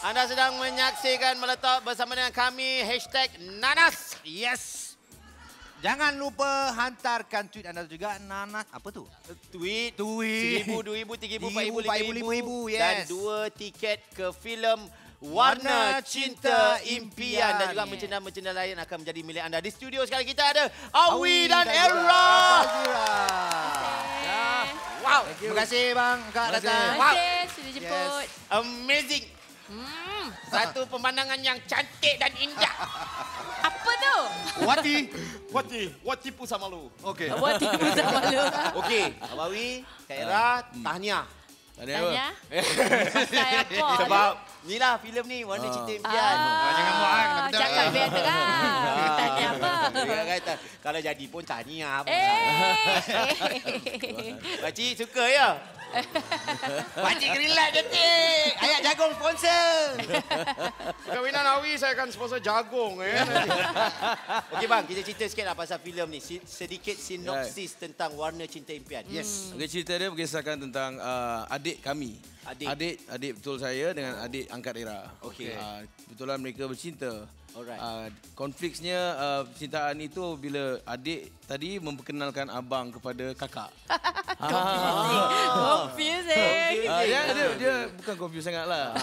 Yes. Anda sedang menyaksikan meletak bersama dengan kami hashtag Nanas. Yes. Jangan lupa hantarkan tweet anda juga Nanas. Apa tu? Tweet. Tweet. Seribu, dua ribu, tiga ribu, empat ribu, Ribu, lima ribu, lima ribu, ribu. Dan yes. dua tiket ke filem Warna Cinta Impian. Dan juga Yes. mencendal-mencendal lain akan menjadi milik anda. Di studio sekarang kita ada Awi dan Era. Wow. Terima kasih bang Kak Terima kasih. datang. Wow. Okey, sudah jemput. Amazing. Hmm, Satu pemandangan yang cantik dan indah. apa tu? Wati. Wati. Wati pun sama lu. Okey. Buat tipu sama lu. Okey. Abawi, Kak Era, tahniah. Ada apa? Tanya. Pasal apa? Sebab inilah filem ni Warna Ah. Cinta Impian. Ah, jangan buat, ah, kena betul. Cakap biar terang. Tanya apa? Kata, kalau jadi pun tahniah. Eh. Pakcik suka ya? Pakcik relax detik. Ayat jagung sponsor. Kawinan Awi saya akan sponsor jagung. Eh. Okey bang, kita cerita sikit lah pasal filem ni. Sedikit sinopsis tentang Warna Cinta Impian. Yes. Okey, cerita dia berkisahkan tentang uh, adik kami. Adik. adik. Adik betul saya dengan adik angkat Era. Okey. Uh, kebetulan mereka bercinta. Alright. Uh, konfliknya uh, percintaan itu bila adik tadi memperkenalkan abang kepada kakak. Confusing. Uh, dia, dia, dia bukan confuse sangat lah.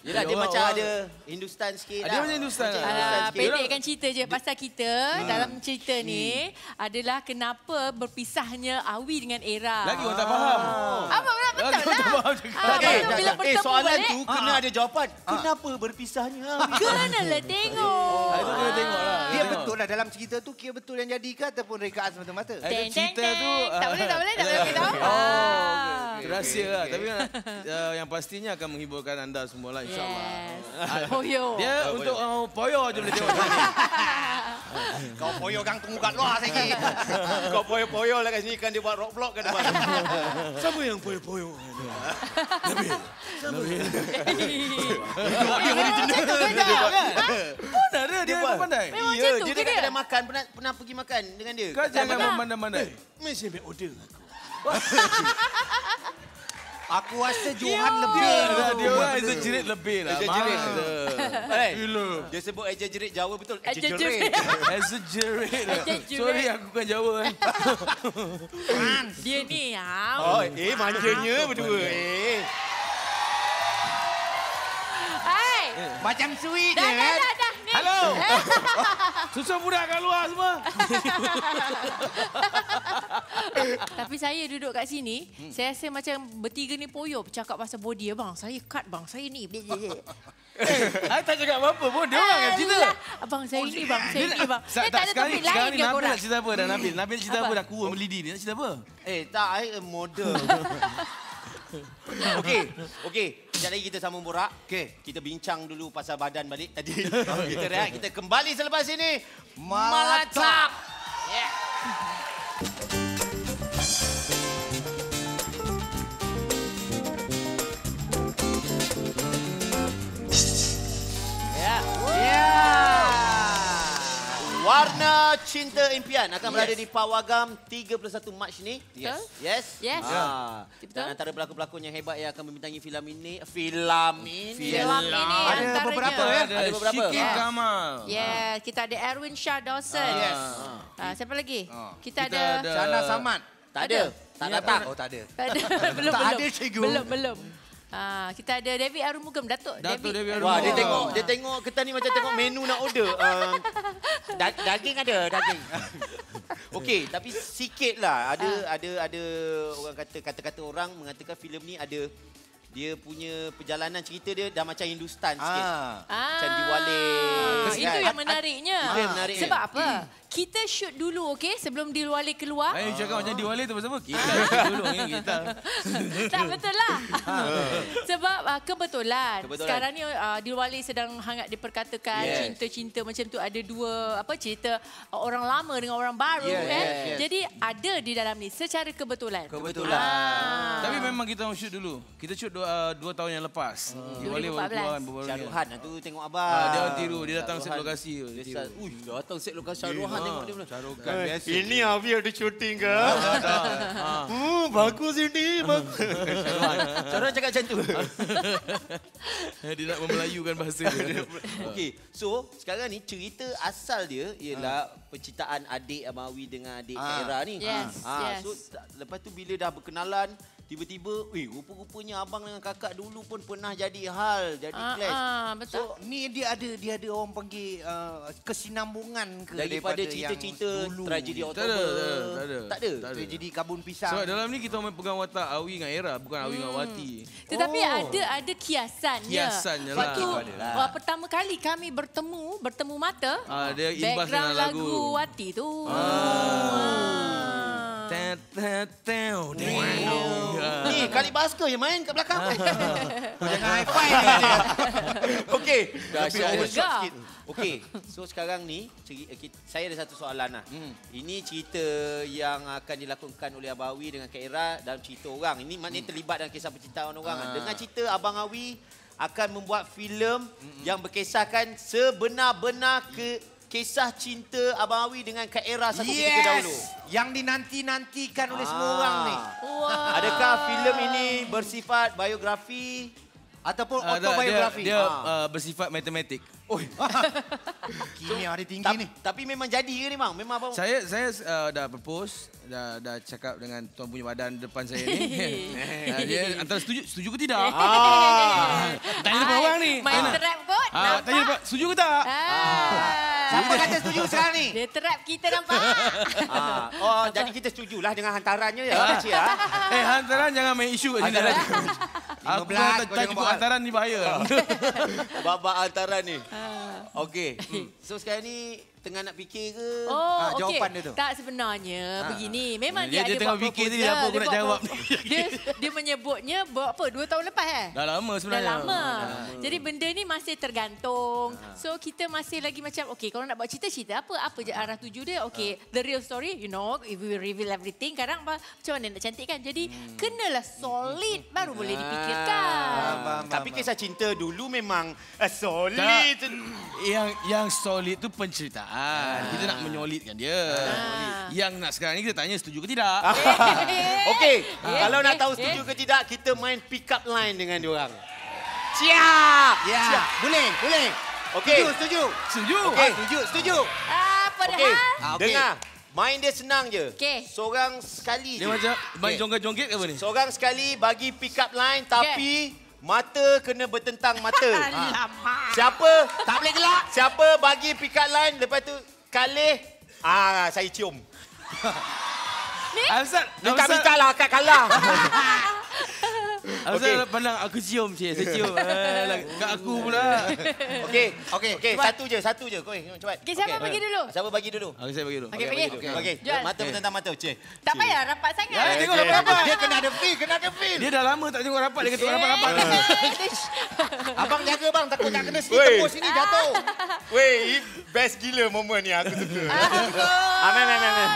Yelah, dia macam ada Hindustan sikit Ah, lah. dia macam Hindustan lah. Alah, sikit. pendekkan cerita je pasal kita dalam cerita ni adalah kenapa berpisahnya Awi dengan Era. Lagi orang tak faham. Apa pula betul Tak lah. faham juga. Ah, Eh, bila eh, soalan balik. tu kena ada jawapan. Kenapa berpisahnya? Kenalah tengok. Ah, itu kena tengok lah. Dia Tengok. betul lah dalam cerita tu kira betul yang jadi ke ataupun rekaan semata-mata? Eh, cerita tu, teng. Tak ah, boleh, tak boleh, tak boleh beritahu. Oh, Ah. Rahsia lah. Tapi uh, yang pastinya akan menghiburkan anda semua lah insyaAllah. Yes. Poyo. Dia untuk poyo je boleh tengok. Kau poyo gang tunggu kat luar sikit. Kau poyo-poyo lah kat sini kan dia buat rock block kat depan. Siapa yang poyo-poyo? Dia macam tu ke tak? Mana dia buat. pun pandai. Memang Ya, macam tu dia dekat dia? kedai makan. Pernah pernah pergi makan dengan dia. Kau jangan memandai-mandai. Mesti ambil order aku. Aku rasa Johan lebih. Dia, tu dia orang tu. exaggerate lebih lah. Exaggerate. Mana? Eh, Gila. dia sebut exaggerate Jawa betul. Exaggerate. Exaggerate. Exaggerate. Sorry aku bukan Jawa kan. Dia ni ah. Oh, eh manjanya berdua. Eh. Hai. Macam sweet Dah, je dah, kan? dah, dah. Ni. Hello. Susah budak kat luar semua. Tapi saya duduk kat sini, saya rasa macam bertiga ni poyo bercakap pasal body abang. Saya cut bang, saya ni. Saya tak cakap apa-apa pun. Dia orang yang cerita. Alah, Abang saya ni bang, saya ni bang. Sa- Eh tak ada topik lain ni ke Nabil korang? nak cerita apa dah Nabil? Nabil cerita apa, dah kurus melidi ni? Nak cerita apa? Eh, tak, I a model. Okey, okey. Sekejap lagi kita sambung borak. Okey. Kita bincang dulu pasal badan balik tadi. kita rehat, kita kembali selepas ini. Malatak. Warna Cinta Impian akan Yes. berada di Pawagam 31 Mac ni. Yes. Yes. Yes. Ah. Betul. Dan antara pelakon-pelakon yang hebat yang akan membintangi filem ini, filem ini. Filem ini Ada antaranya. beberapa, ya? Ada, Ada beberapa. Syikif Yes. Kamal. Yeah, kita ada Erwin Shah Dawson. Yes. Ah, siapa lagi? Ah. Kita, Kita ada, Sana Samad. Tak Ada. ada. Tak datang. Oh tak ada. Tak ada. belum, Tak belum. ada, cikgu. Belum, belum. Ah, kita ada David Arumugam, Datuk. Datuk David Wah, dia tengok dia tengok ketan ni macam tengok menu nak order. Um, da, daging ada, daging. Okey, tapi sikit lah ada ada ada orang kata kata-kata orang mengatakan filem ni ada dia punya perjalanan cerita dia dah macam Hindustan sikit. Ah. Ah, Macam Diwali. Itu Kan? yang menariknya. Itu yang menariknya. Sebab apa? Kita shoot dulu, okey? Sebelum Diwali keluar. Ayo cakap macam Diwali tu pasal apa? Kita shoot dulu ni kita. tak betul lah. Sebab uh, kebetulan, Kebetulan. sekarang ni uh, Diwali sedang hangat diperkatakan Yes. cinta-cinta macam tu ada dua apa cerita uh, orang lama dengan orang baru Yes, kan. yes, yes. Jadi ada di dalam ni secara kebetulan. Kebetulan. Ah. Memang kita orang shoot dulu. Kita shoot uh, dua tahun yang lepas. Diwali baru 2014. keluar kan ni. Syaruhan lah tu tengok abang. Ah, dia orang tiru. Dia datang set Syaruhan. lokasi. Dia Dia tiru. start, Ui, datang set lokasi Syaruhan tengok dia pula. Syarukan Eh, biasa. Ini Avi ada syuting ke? Ah. Hmm, bagus ini. Bagus. Syaruhan cakap macam tu. Dia nak memelayukan bahasa dia. Okey, so sekarang ni cerita asal dia ialah penciptaan adik Abang Awi dengan adik Ah. Kak Era ni. Yes, Ah, yes. So lepas tu bila dah berkenalan, tiba-tiba, weh rupa-rupanya abang dengan kakak dulu pun pernah jadi hal, jadi Ah, clash. ah, betul. So ni dia ada dia ada orang panggil uh, kesinambungan ke Daripada yang cerita-cerita tragedi Oktober. tak ada, tak ada. Tak ada. Tak ada. Tragedi kabun pisang. Sebab dalam ni kita main pegang watak Awi dengan Era, bukan Awi dengan Wati. Tetapi Oh. ada ada kiasannya. Kiasannya lah. Waktu Adalah. wah, pertama kali kami bertemu, bertemu mata. Ah, dia imbas background dengan lagu. Wati tu. Ah. Ah. Ni kali basker yang main kat belakang. Oh, jangan high five dia. Okey, dah overshot sikit. Okey, so sekarang ni eh, saya ada satu soalan lah. Hmm. Ini cerita yang akan dilakukan oleh Abang Awi dengan Kak Era dalam cerita orang. Ini maknanya terlibat dalam kisah percintaan orang. Ah. Dengan cerita Abang Awi akan membuat filem yang berkisahkan sebenar-benar ke kisah cinta Abang Awi dengan Kak Era satu ketika dahulu. Yes. Yang dinanti-nantikan oleh semua Ah. orang ni. Wah. Adakah filem ini bersifat biografi Ataupun Ah, dah, autobiografi. Dia, dia Ah. uh, bersifat matematik. Kini hari tinggi Ta- ni. Tapi memang jadi ke ni bang? Memang abang Saya saya uh, dah propose, dah dah cakap dengan tuan punya badan depan saya ni. uh, dia antara setuju setuju ke tidak? Ah. Tanya depan orang ni. Main Tanya. trap kot. Ah, nampak? tanya depan, setuju ke tak? Ah. Siapa kata setuju sekarang ni? Dia trap kita nampak. Ah, oh, jadi kita setujulah dengan hantarannya ya, Cik ya. Eh, hantaran jangan main isu kat sini. Hantaran. Aku 15, tak cukup buat. hantaran ni bahaya. Babak hantaran ni. Okey. Hmm. So sekarang ni tengah nak fikir ke? Oh, Ah, okey. jawapan dia tu. Tak sebenarnya begini. Memang Dia- dia, dia ada tengah fikir tadi proposal, apa aku dia nak jawab dia, dia menyebutnya buat apa? Dua tahun lepas eh? Dah lama Dah sebenarnya. lama. Jadi benda ni masih tergantung. So kita masih lagi macam okay kalau nak buat cerita cerita apa apa je arah tuju dia. Okay, the real story you know if we reveal everything kadang apa macam mana nak cantikkan. Jadi kenalah solid baru boleh dipikirkan. Faham, Tapi kisah cinta dulu memang eh, solid. Tak. Yang yang solid tu penceritaan. Kita nak menyolidkan dia. Ah. Yang nak sekarang ni kita tanya setuju ke tidak? Okey, Eh, kalau nak eh, tahu eh. setuju ke tidak, kita main pick up line dengan diorang. Siap! Ya, boleh, boleh. Okey. Setuju, setuju. Setuju. Okey. Ah, setuju, setuju. Ah, padahal Okey, Ah, okey. dengar. Main dia senang je. Okey. Seorang sekali Dia je. macam main Okey. jongkat-jongket ke apa ni? Seorang sekali bagi pick up line tapi mata kena bertentang mata. Alamak. Siapa tak boleh gelak. Siapa bagi pick up line lepas tu kalih ah saya cium. Azad, Minta-minta lah akak kalah. Okey. okay. pandang aku cium cik, saya cium. Alah, kat aku pula. Okey. Okey, Okey, satu je, satu je. Koi, cepat. Okey, siapa bagi dulu? Siapa bagi dulu? Okey, saya bagi dulu. Okey, bagi. Okey, okey. Jual. Mata bertentang mata, cik. Tak payah rapat sangat. Ya, tengok Okey. rapat-rapat. Dia kena ada feel, kena ada feel. Dia dah lama tak tengok rapat, dia kata rapat-rapat. Abang jaga bang, takut nak kena sini tembus sini jatuh. Weh, ini best gila momen ni aku suka. Ah, main, main, main.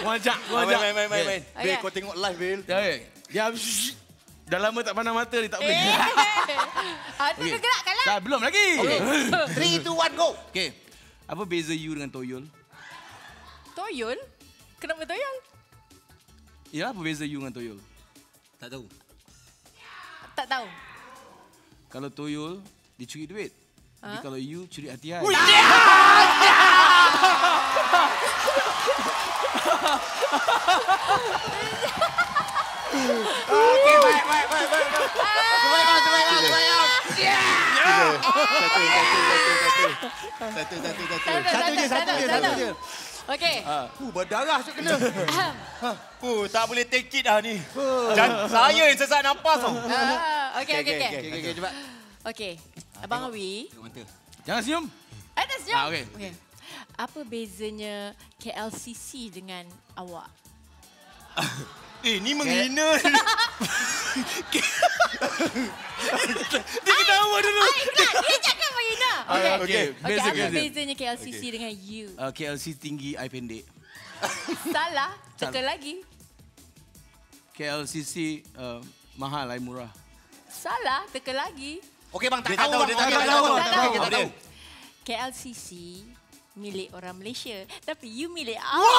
Wajak, wajak. main, main, main, main. Okey. Bil, kau tengok live, Bil. Ya, ya. Dia habis. Dah lama tak pandang mata dia tak boleh. Eh. Ah, tu Okey. dia gerak kalah. Dah belum lagi. Okey. 3, 2, 1, go. Okey. Apa beza you dengan Toyol? Toyol? Kenapa toyol? Ya, apa beza you dengan Toyol? Tak tahu. Tak tahu. Kalau Toyol, dia curi duit. Tapi Ha? kalau you curi hati-hati. Okey, baik, baik, baik, baik. Terbaik, terbaik, terbaik. Satu, satu, satu, satu. Satu je, satu je, satu je. Okey. Uh, berdarah tu kena. Oh, tak boleh take it dah ni. Jan, saya yang sesak nafas tau. Ah, Okey, okey, okey. Okey, okey, cepat. Okey. Abang Awi. Jangan senyum. Atas jom. Ah, okey. Okey. Apa bezanya KLCC dengan awak? Eh, ni menghina. Dia ketawa dulu. Ah, ingat. Dia cakap Marina. Okey. Okey, Okey, beza, apa beza. bezanya KLCC dengan you? Uh, KLC tinggi, I pendek. Salah. Teka lagi. KLCC uh, mahal, I murah. Salah, teka lagi. Okey bang, tak Dia tahu dia tak tahu, tak tahu. tak. KLCC milik orang Malaysia. Tapi you milik awak. Win,